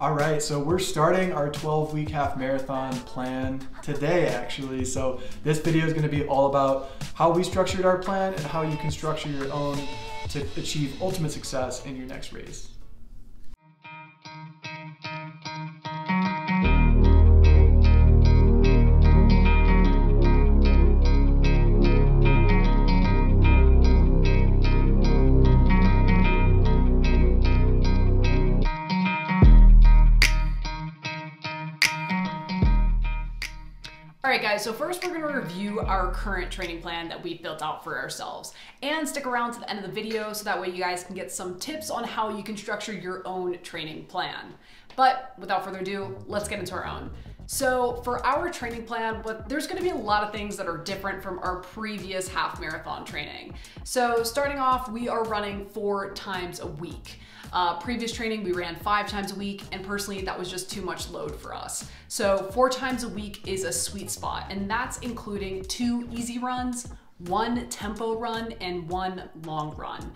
All right, so we're starting our 12 week half marathon plan today, actually. So, this video is going to be all about how we structured our plan and how you can structure your own to achieve ultimate success in your next race. All right, guys, so first we're gonna review our current training plan that we've built out for ourselves. And stick around to the end of the video so that way you guys can get some tips on how you can structure your own training plan. But without further ado, let's get into our own. So for our training plan, but there's gonna be a lot of things that are different from our previous half marathon training. So starting off, we are running four times a week. Uh, previous training, we ran five times a week, and personally, that was just too much load for us. So four times a week is a sweet spot, and that's including two easy runs, one tempo run, and one long run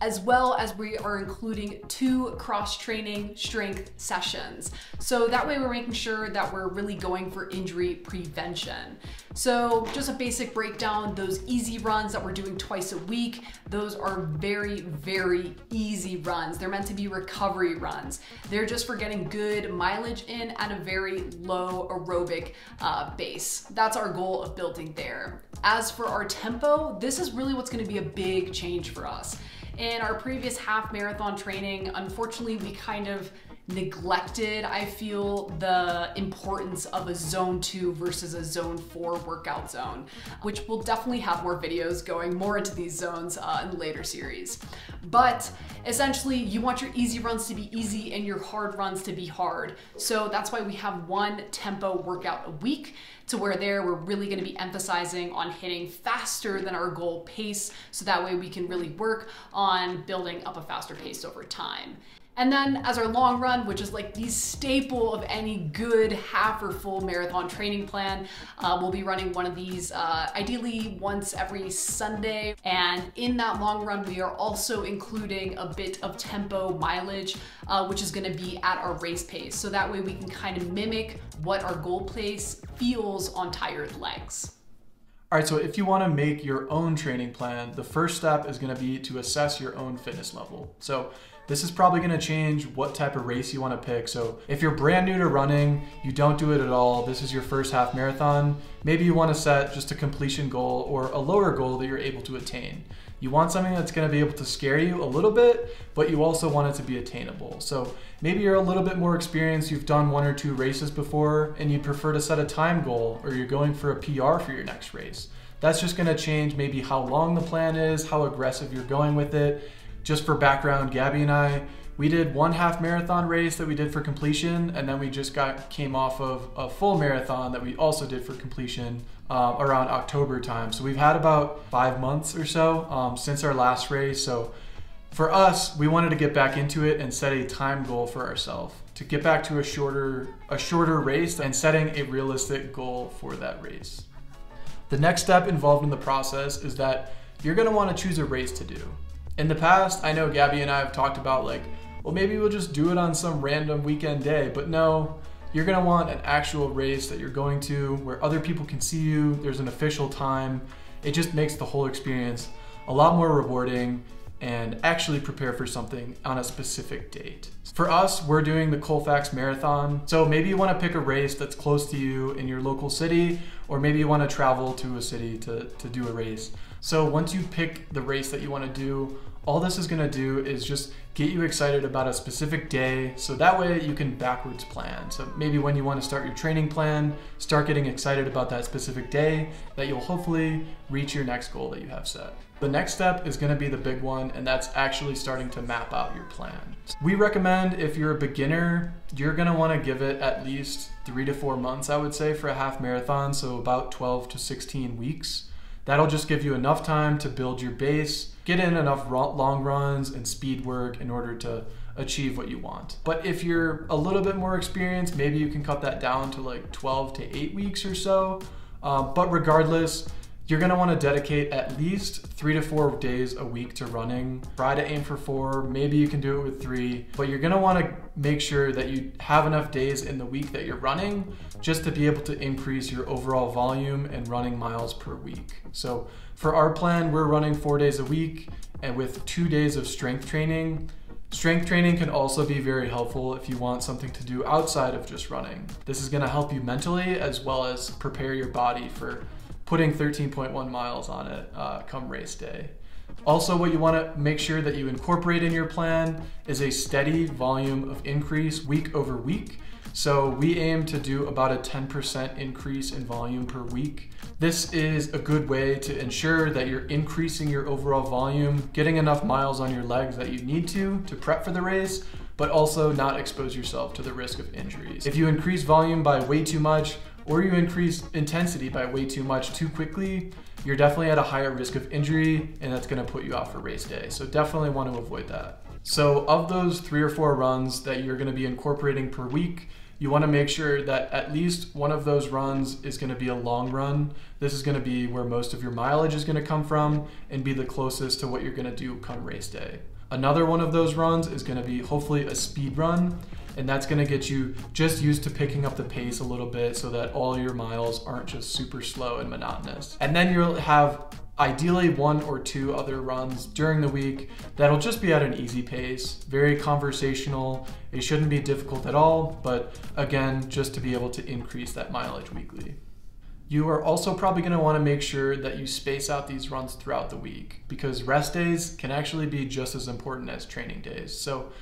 as well as we are including two cross training strength sessions. So that way we're making sure that we're really going for injury prevention. So just a basic breakdown, those easy runs that we're doing twice a week, those are very, very easy runs. They're meant to be recovery runs. They're just for getting good mileage in at a very low aerobic uh, base. That's our goal of building there. As for our tempo, this is really what's gonna be a big change for us. In our previous half marathon training, unfortunately, we kind of neglected, I feel, the importance of a zone two versus a zone four workout zone, which we'll definitely have more videos going more into these zones uh, in later series. But essentially, you want your easy runs to be easy and your hard runs to be hard. So that's why we have one tempo workout a week to where there we're really going to be emphasizing on hitting faster than our goal pace so that way we can really work on building up a faster pace over time. And then as our long run, which is like the staple of any good half or full marathon training plan, uh, we'll be running one of these uh, ideally once every Sunday. And in that long run, we are also including a bit of tempo mileage, uh, which is gonna be at our race pace. So that way we can kind of mimic what our goal pace feels on tired legs. All right, so if you wanna make your own training plan, the first step is gonna be to assess your own fitness level. So this is probably gonna change what type of race you wanna pick. So if you're brand new to running, you don't do it at all, this is your first half marathon, maybe you wanna set just a completion goal or a lower goal that you're able to attain. You want something that's gonna be able to scare you a little bit, but you also want it to be attainable. So maybe you're a little bit more experienced, you've done one or two races before, and you'd prefer to set a time goal, or you're going for a PR for your next race. That's just gonna change maybe how long the plan is, how aggressive you're going with it, just for background, Gabby and I, we did one half marathon race that we did for completion, and then we just got came off of a full marathon that we also did for completion uh, around October time. So we've had about five months or so um, since our last race. So for us, we wanted to get back into it and set a time goal for ourselves to get back to a shorter a shorter race and setting a realistic goal for that race. The next step involved in the process is that you're going to want to choose a race to do. In the past, I know Gabby and I have talked about like, well, maybe we'll just do it on some random weekend day, but no, you're gonna want an actual race that you're going to where other people can see you, there's an official time. It just makes the whole experience a lot more rewarding and actually prepare for something on a specific date. For us, we're doing the Colfax Marathon. So maybe you wanna pick a race that's close to you in your local city, or maybe you wanna travel to a city to, to do a race. So once you pick the race that you wanna do, all this is gonna do is just get you excited about a specific day so that way you can backwards plan. So maybe when you wanna start your training plan, start getting excited about that specific day that you'll hopefully reach your next goal that you have set. The next step is gonna be the big one, and that's actually starting to map out your plan. We recommend if you're a beginner, you're gonna wanna give it at least three to four months, I would say, for a half marathon, so about 12 to 16 weeks. That'll just give you enough time to build your base, get in enough long runs and speed work in order to achieve what you want. But if you're a little bit more experienced, maybe you can cut that down to like 12 to 8 weeks or so. Uh, but regardless, You're gonna wanna dedicate at least three to four days a week to running. Try to aim for four, maybe you can do it with three, but you're gonna wanna make sure that you have enough days in the week that you're running just to be able to increase your overall volume and running miles per week. So for our plan, we're running four days a week and with two days of strength training. Strength training can also be very helpful if you want something to do outside of just running. This is gonna help you mentally as well as prepare your body for putting 13.1 miles on it uh, come race day. Also, what you want to make sure that you incorporate in your plan is a steady volume of increase week over week. So we aim to do about a 10% increase in volume per week. This is a good way to ensure that you're increasing your overall volume, getting enough miles on your legs that you need to to prep for the race, but also not expose yourself to the risk of injuries. If you increase volume by way too much, or you increase intensity by way too much too quickly, you're definitely at a higher risk of injury and that's gonna put you out for race day. So definitely want to avoid that. So of those three or four runs that you're gonna be incorporating per week, you wanna make sure that at least one of those runs is gonna be a long run. This is gonna be where most of your mileage is gonna come from and be the closest to what you're gonna do come race day. Another one of those runs is gonna be hopefully a speed run and that's gonna get you just used to picking up the pace a little bit so that all your miles aren't just super slow and monotonous. And then you'll have ideally one or two other runs during the week that'll just be at an easy pace, very conversational. It shouldn't be difficult at all, but again, just to be able to increase that mileage weekly. You are also probably going to want to make sure that you space out these runs throughout the week because rest days can actually be just as important as training days. So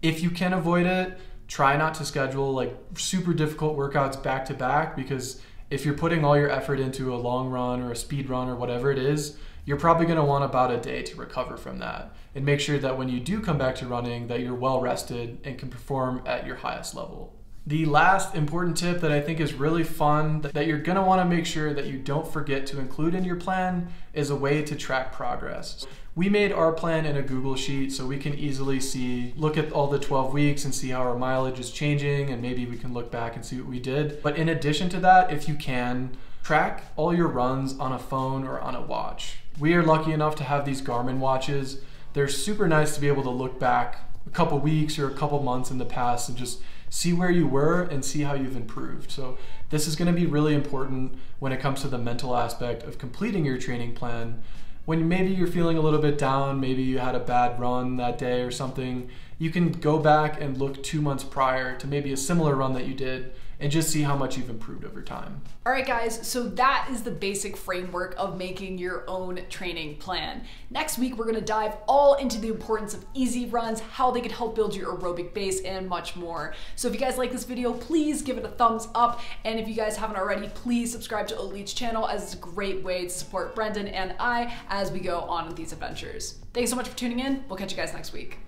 if you can avoid it, try not to schedule like super difficult workouts back to back because if you're putting all your effort into a long run or a speed run or whatever it is, you're probably going to want about a day to recover from that and make sure that when you do come back to running that you're well rested and can perform at your highest level. The last important tip that I think is really fun that you're gonna wanna make sure that you don't forget to include in your plan is a way to track progress. We made our plan in a Google Sheet so we can easily see, look at all the 12 weeks and see how our mileage is changing and maybe we can look back and see what we did. But in addition to that, if you can, track all your runs on a phone or on a watch. We are lucky enough to have these Garmin watches. They're super nice to be able to look back a couple weeks or a couple months in the past and just see where you were and see how you've improved. So this is going to be really important when it comes to the mental aspect of completing your training plan. When maybe you're feeling a little bit down, maybe you had a bad run that day or something, you can go back and look two months prior to maybe a similar run that you did and just see how much you've improved over time. All right, guys, so that is the basic framework of making your own training plan. Next week, we're gonna dive all into the importance of easy runs, how they can help build your aerobic base, and much more. So if you guys like this video, please give it a thumbs up. And if you guys haven't already, please subscribe to Oatletes' channel as it's a great way to support Brendan and I as we go on these adventures. Thanks so much for tuning in. We'll catch you guys next week.